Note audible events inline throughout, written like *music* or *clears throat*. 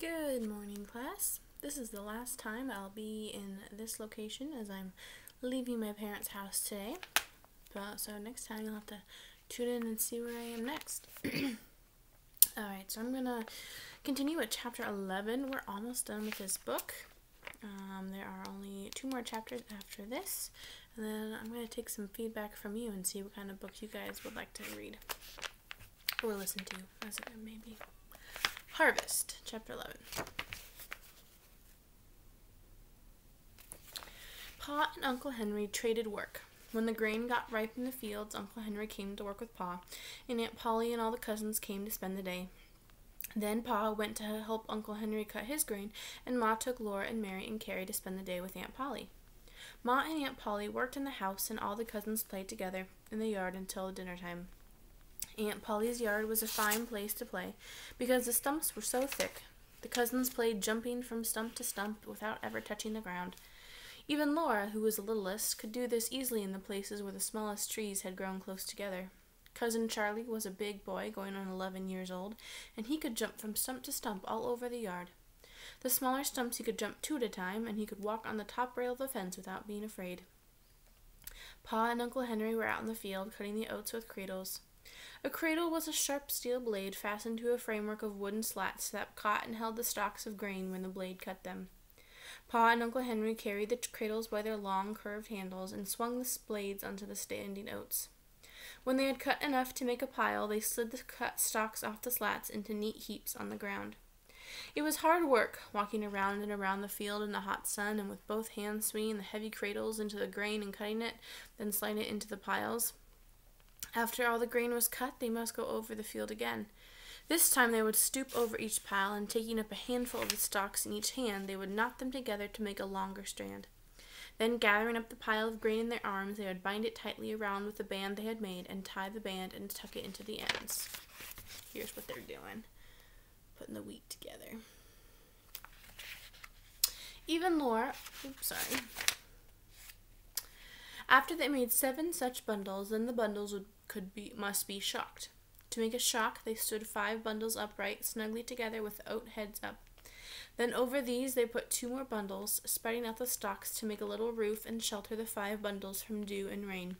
Good morning, class. This is the last time I'll be in this location as I'm leaving my parents' house today. But, so next time you'll have to tune in and see where I am next. *clears throat* Alright, so I'm going to continue with chapter 11. We're almost done with this book. Um, there are only two more chapters after this. And then I'm going to take some feedback from you and see what kind of books you guys would like to read. Or listen to, as it may be. Harvest, chapter 11. Pa and Uncle Henry traded work. When the grain got ripe in the fields, Uncle Henry came to work with Pa, and Aunt Polly and all the cousins came to spend the day. Then Pa went to help Uncle Henry cut his grain, and Ma took Laura and Mary and Carrie to spend the day with Aunt Polly. Ma and Aunt Polly worked in the house, and all the cousins played together in the yard until dinner time. Aunt Polly's yard was a fine place to play because the stumps were so thick. The cousins played jumping from stump to stump without ever touching the ground. Even Laura, who was the littlest, could do this easily in the places where the smallest trees had grown close together. Cousin Charlie was a big boy, going on eleven years old, and he could jump from stump to stump all over the yard. The smaller stumps he could jump two at a time, and he could walk on the top rail of the fence without being afraid. Pa and Uncle Henry were out in the field cutting the oats with cradles. A cradle was a sharp steel blade fastened to a framework of wooden slats that caught and held the stalks of grain when the blade cut them. Pa and Uncle Henry carried the cradles by their long, curved handles and swung the blades onto the standing oats. When they had cut enough to make a pile, they slid the cut stalks off the slats into neat heaps on the ground. It was hard work, walking around and around the field in the hot sun and with both hands swinging the heavy cradles into the grain and cutting it, then sliding it into the piles. After all the grain was cut, they must go over the field again. This time they would stoop over each pile, and taking up a handful of the stalks in each hand, they would knot them together to make a longer strand. Then, gathering up the pile of grain in their arms, they would bind it tightly around with the band they had made, and tie the band and tuck it into the ends. Here's what they're doing putting the wheat together. Even Laura, oops, sorry. After they made seven such bundles, then the bundles would could be must be shocked. To make a shock, they stood five bundles upright, snugly together with oat heads up. Then over these they put two more bundles, spreading out the stalks to make a little roof and shelter the five bundles from dew and rain.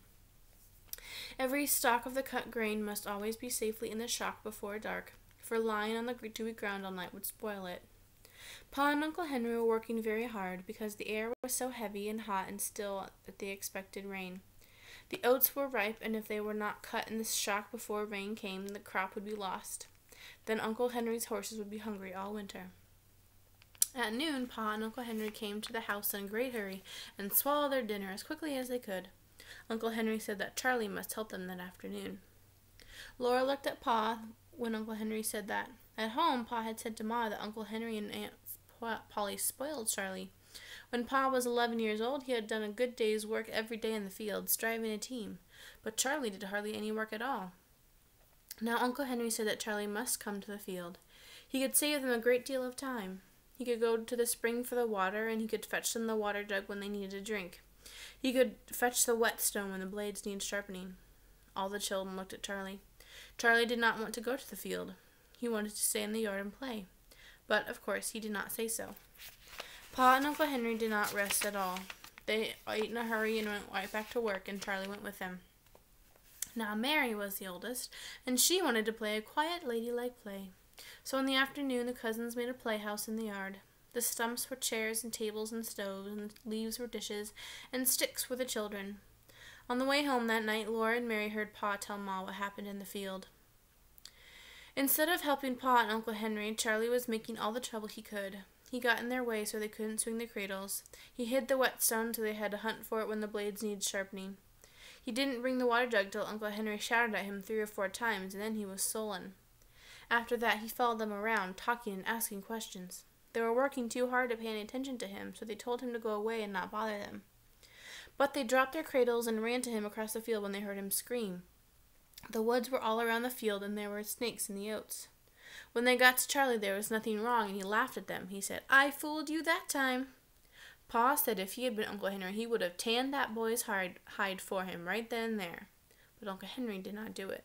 Every stalk of the cut grain must always be safely in the shock before dark, for lying on the dewy ground all night would spoil it. Pa and Uncle Henry were working very hard because the air was so heavy and hot and still that they expected rain. The oats were ripe, and if they were not cut in the shock before rain came, the crop would be lost. Then Uncle Henry's horses would be hungry all winter. At noon, Pa and Uncle Henry came to the house in a great hurry and swallowed their dinner as quickly as they could. Uncle Henry said that Charlie must help them that afternoon. Laura looked at Pa when Uncle Henry said that. At home, Pa had said to Ma that Uncle Henry and Aunt Polly spoiled Charlie. When Pa was eleven years old, he had done a good day's work every day in the fields, driving a team, but Charlie did hardly any work at all. Now Uncle Henry said that Charlie must come to the field. He could save them a great deal of time. He could go to the spring for the water, and he could fetch them the water jug when they needed a drink. He could fetch the whetstone when the blades needed sharpening. All the children looked at Charlie. Charlie did not want to go to the field. He wanted to stay in the yard and play. But, of course, he did not say so. Pa and Uncle Henry did not rest at all. They ate in a hurry and went right back to work, and Charlie went with them. Now Mary was the oldest, and she wanted to play a quiet, ladylike play. So in the afternoon the cousins made a playhouse in the yard. The stumps were chairs and tables and stoves, and leaves were dishes, and sticks were the children. On the way home that night, Laura and Mary heard Pa tell Ma what happened in the field. Instead of helping Pa and Uncle Henry, Charlie was making all the trouble he could. He got in their way so they couldn't swing the cradles. He hid the whetstone so they had to hunt for it when the blades needed sharpening. He didn't bring the water jug till Uncle Henry shouted at him three or four times, and then he was sullen. After that, he followed them around, talking and asking questions. They were working too hard to pay any attention to him, so they told him to go away and not bother them. But they dropped their cradles and ran to him across the field when they heard him scream. The woods were all around the field, and there were snakes in the oats. When they got to Charlie, there was nothing wrong, and he laughed at them. He said, I fooled you that time. Pa said if he had been Uncle Henry, he would have tanned that boy's hide, for him right then and there. But Uncle Henry did not do it.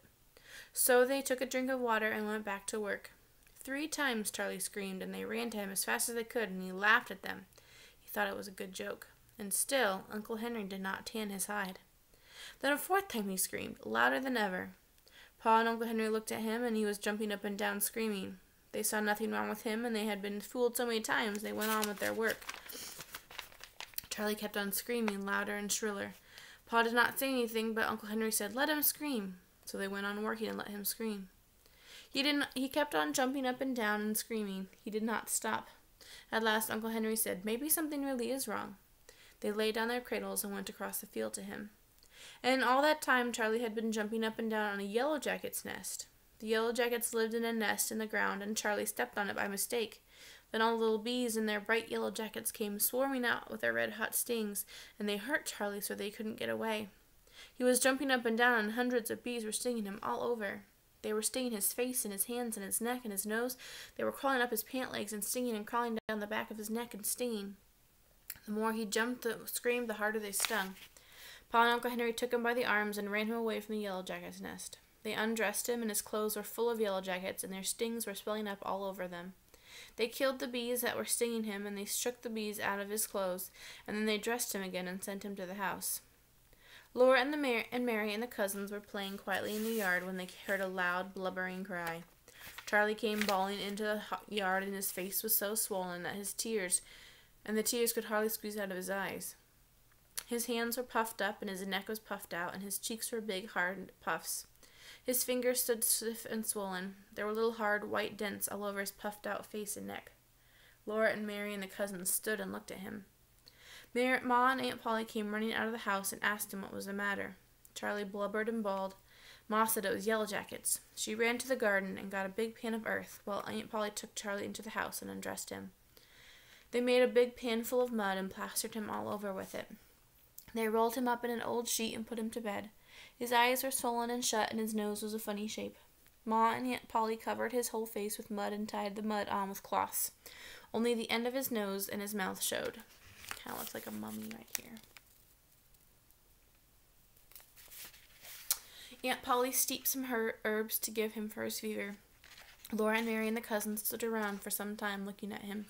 So they took a drink of water and went back to work. Three times Charlie screamed, and they ran to him as fast as they could, and he laughed at them. He thought it was a good joke. And still, Uncle Henry did not tan his hide. Then a fourth time he screamed, louder than ever. Pa and Uncle Henry looked at him, and he was jumping up and down screaming. They saw nothing wrong with him, and they had been fooled so many times they went on with their work. Charlie kept on screaming louder and shriller. Pa did not say anything, but Uncle Henry said, Let him scream. So they went on working and let him scream. He didn't he kept on jumping up and down and screaming. He did not stop. At last Uncle Henry said, Maybe something really is wrong. They laid down their cradles and went across the field to him. And all that time Charlie had been jumping up and down on a yellow jacket's nest. The yellow jackets lived in a nest in the ground, and Charlie stepped on it by mistake. Then all the little bees in their bright yellow jackets came swarming out with their red hot stings, and they hurt Charlie so they couldn't get away. He was jumping up and down, and hundreds of bees were stinging him all over. They were stinging his face and his hands and his neck and his nose. They were crawling up his pant legs and stinging and crawling down the back of his neck and stinging. The more he jumped and screamed, the harder they stung. Pa and Uncle Henry took him by the arms and ran him away from the yellow jacket's nest. They undressed him, and his clothes were full of yellow jackets, and their stings were swelling up all over them. They killed the bees that were stinging him, and they shook the bees out of his clothes, and then they dressed him again and sent him to the house. Laura and, the Mar- and Mary and the cousins were playing quietly in the yard when they heard a loud, blubbering cry. Charlie came bawling into the yard, and his face was so swollen that his tears, and the tears could hardly squeeze out of his eyes. His hands were puffed up, and his neck was puffed out, and his cheeks were big, hard puffs. His fingers stood stiff and swollen. There were little hard white dents all over his puffed out face and neck. Laura and Mary and the cousins stood and looked at him. Ma and Aunt Polly came running out of the house and asked him what was the matter. Charlie blubbered and bawled. Ma said it was Yellow Jackets. She ran to the garden and got a big pan of earth, while Aunt Polly took Charlie into the house and undressed him. They made a big pan full of mud and plastered him all over with it. They rolled him up in an old sheet and put him to bed. His eyes were swollen and shut, and his nose was a funny shape. Ma and Aunt Polly covered his whole face with mud and tied the mud on with cloths. Only the end of his nose and his mouth showed. Kind of looks like a mummy right here. Aunt Polly steeped some her- herbs to give him for his fever. Laura and Mary and the cousins stood around for some time looking at him.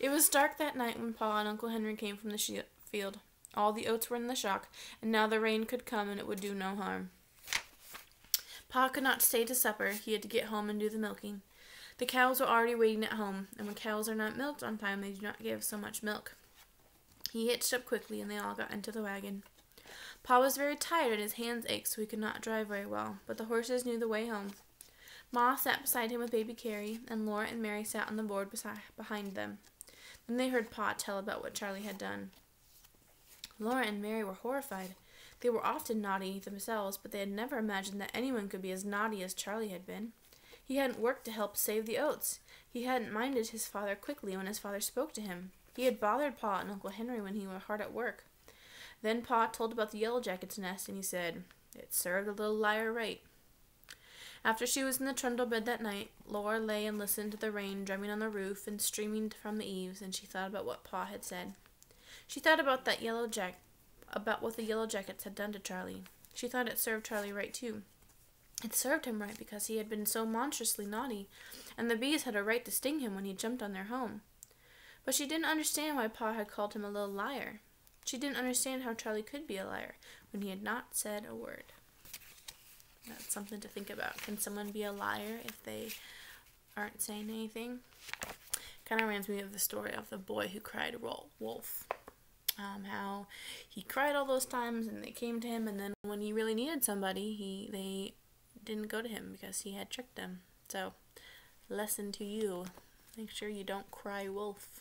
It was dark that night when Pa and Uncle Henry came from the field. All the oats were in the shock, and now the rain could come and it would do no harm. Pa could not stay to supper. He had to get home and do the milking. The cows were already waiting at home, and when cows are not milked on time, they do not give so much milk. He hitched up quickly, and they all got into the wagon. Pa was very tired, and his hands ached, so he could not drive very well, but the horses knew the way home. Ma sat beside him with baby Carrie, and Laura and Mary sat on the board beside, behind them. Then they heard Pa tell about what Charlie had done. Laura and Mary were horrified. They were often naughty themselves, but they had never imagined that anyone could be as naughty as Charlie had been. He hadn't worked to help save the oats. He hadn't minded his father quickly when his father spoke to him. He had bothered Pa and Uncle Henry when he was hard at work. Then Pa told about the Yellow Jacket's nest, and he said, It served the little liar right. After she was in the trundle bed that night, Laura lay and listened to the rain drumming on the roof and streaming from the eaves, and she thought about what Pa had said. She thought about that yellow jack about what the yellow jackets had done to Charlie. She thought it served Charlie right too. It served him right because he had been so monstrously naughty, and the bees had a right to sting him when he jumped on their home. But she didn't understand why Pa had called him a little liar. She didn't understand how Charlie could be a liar when he had not said a word. That's something to think about. Can someone be a liar if they aren't saying anything? Kind of reminds me of the story of the boy who cried wolf um, how he cried all those times and they came to him, and then when he really needed somebody, he they didn't go to him because he had tricked them. So, lesson to you: make sure you don't cry wolf.